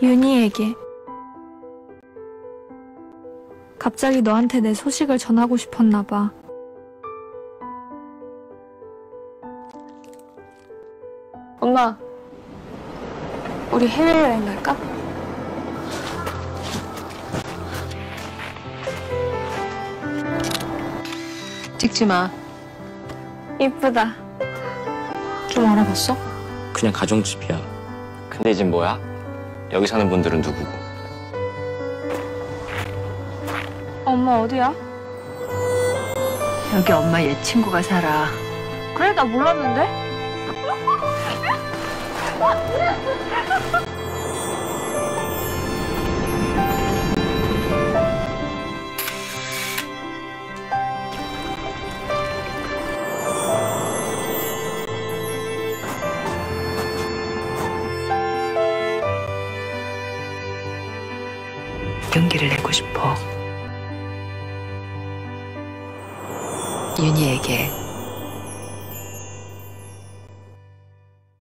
윤희에게. 갑자기 너한테 내 소식을 전하고 싶었나 봐. 엄마, 우리 해외여행 갈까? 찍지 마. 이쁘다. 좀 알아봤어? 그냥 가정집이야. 근데 이젠 뭐야? 여기 사는 분들은 누구고? 엄마 어디야? 여기 엄마 옛 친구가 살아. 그래, 나 몰랐는데? 용기를 내고 싶어. 윤희에게